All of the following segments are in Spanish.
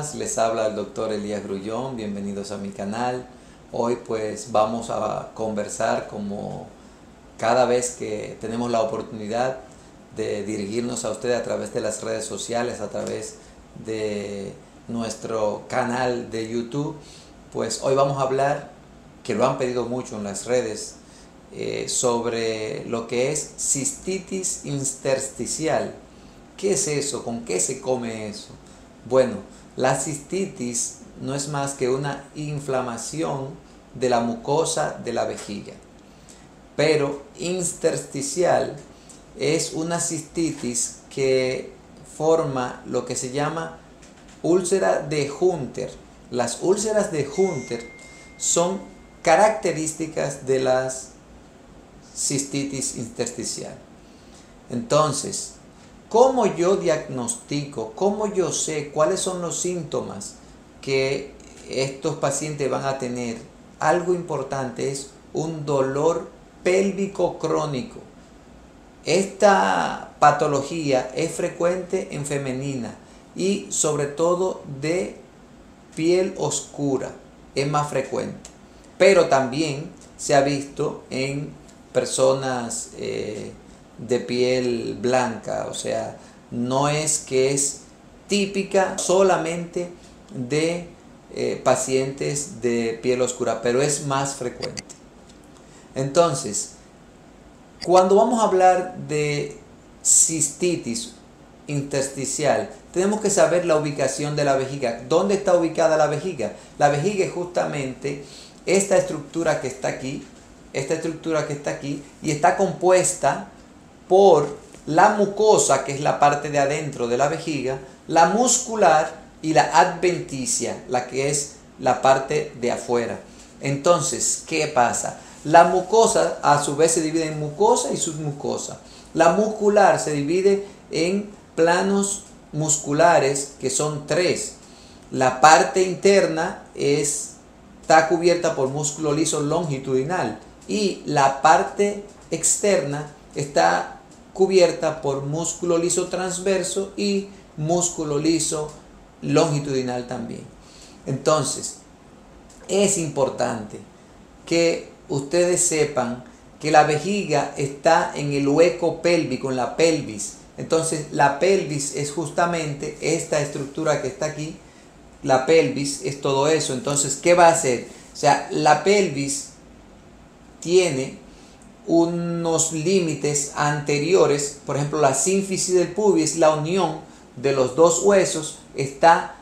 Les habla el doctor Elías Grullón, bienvenidos a mi canal. Hoy pues vamos a conversar como cada vez que tenemos la oportunidad de dirigirnos a usted a través de las redes sociales, a través de nuestro canal de YouTube. Pues hoy vamos a hablar, que lo han pedido mucho en las redes, eh, sobre lo que es cistitis intersticial. ¿Qué es eso? ¿Con qué se come eso? Bueno, la cistitis no es más que una inflamación de la mucosa de la vejiga. Pero intersticial es una cistitis que forma lo que se llama úlcera de Hunter. Las úlceras de Hunter son características de las cistitis intersticial. Entonces, ¿Cómo yo diagnostico? ¿Cómo yo sé cuáles son los síntomas que estos pacientes van a tener? Algo importante es un dolor pélvico crónico. Esta patología es frecuente en femenina y sobre todo de piel oscura es más frecuente. Pero también se ha visto en personas eh, de piel blanca, o sea, no es que es típica solamente de eh, pacientes de piel oscura, pero es más frecuente. Entonces, cuando vamos a hablar de cistitis intersticial, tenemos que saber la ubicación de la vejiga. ¿Dónde está ubicada la vejiga? La vejiga es justamente esta estructura que está aquí, esta estructura que está aquí, y está compuesta por la mucosa, que es la parte de adentro de la vejiga, la muscular y la adventicia, la que es la parte de afuera. Entonces, ¿qué pasa? La mucosa a su vez se divide en mucosa y submucosa. La muscular se divide en planos musculares, que son tres. La parte interna es, está cubierta por músculo liso longitudinal y la parte externa está cubierta por músculo liso transverso y músculo liso longitudinal también. Entonces, es importante que ustedes sepan que la vejiga está en el hueco pélvico, en la pelvis. Entonces, la pelvis es justamente esta estructura que está aquí. La pelvis es todo eso. Entonces, ¿qué va a hacer? O sea, la pelvis tiene unos límites anteriores, por ejemplo la sínfisis del pubis, la unión de los dos huesos está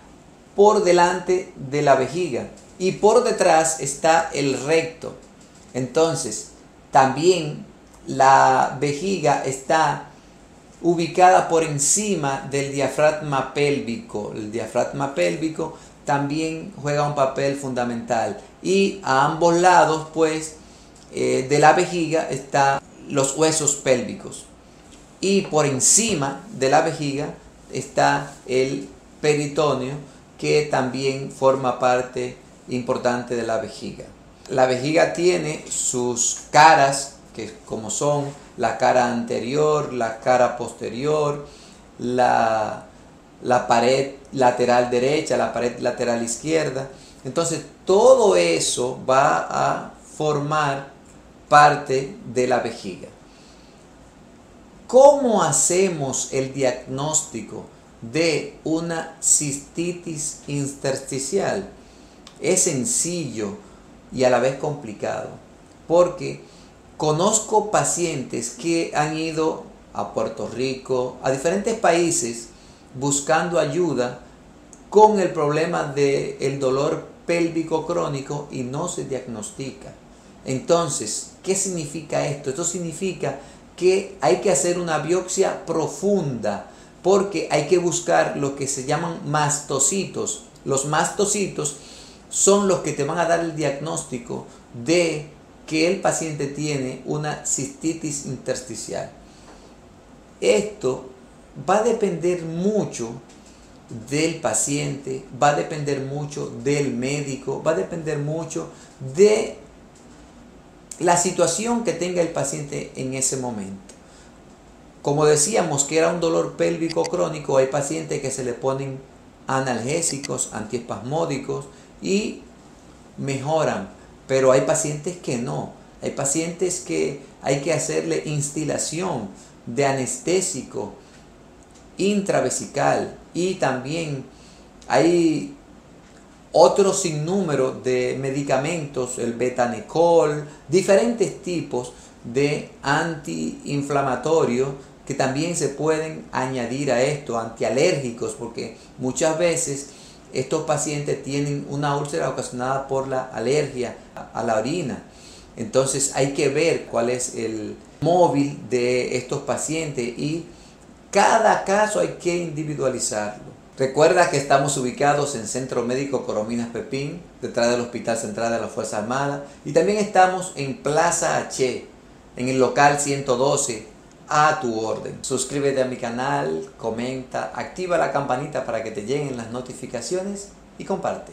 por delante de la vejiga y por detrás está el recto. Entonces, también la vejiga está ubicada por encima del diafragma pélvico. El diafragma pélvico también juega un papel fundamental y a ambos lados pues eh, de la vejiga están los huesos pélvicos y por encima de la vejiga está el peritoneo que también forma parte importante de la vejiga. La vejiga tiene sus caras, que como son la cara anterior, la cara posterior, la, la pared lateral derecha, la pared lateral izquierda. Entonces todo eso va a formar parte de la vejiga. ¿Cómo hacemos el diagnóstico de una cistitis intersticial? Es sencillo y a la vez complicado, porque conozco pacientes que han ido a Puerto Rico, a diferentes países, buscando ayuda con el problema del el dolor pélvico crónico y no se diagnostica. Entonces, ¿qué significa esto? Esto significa que hay que hacer una biopsia profunda porque hay que buscar lo que se llaman mastocitos. Los mastocitos son los que te van a dar el diagnóstico de que el paciente tiene una cistitis intersticial. Esto va a depender mucho del paciente, va a depender mucho del médico, va a depender mucho de la situación que tenga el paciente en ese momento. Como decíamos que era un dolor pélvico crónico, hay pacientes que se le ponen analgésicos, antiespasmódicos y mejoran, pero hay pacientes que no. Hay pacientes que hay que hacerle instilación de anestésico intravesical y también hay otro sinnúmero de medicamentos, el betanecol, diferentes tipos de antiinflamatorios que también se pueden añadir a esto, antialérgicos, porque muchas veces estos pacientes tienen una úlcera ocasionada por la alergia a la orina. Entonces hay que ver cuál es el móvil de estos pacientes y cada caso hay que individualizarlo. Recuerda que estamos ubicados en Centro Médico Corominas Pepín, detrás del Hospital Central de la Fuerza Armada, y también estamos en Plaza H, en el local 112, a tu orden. Suscríbete a mi canal, comenta, activa la campanita para que te lleguen las notificaciones y comparte.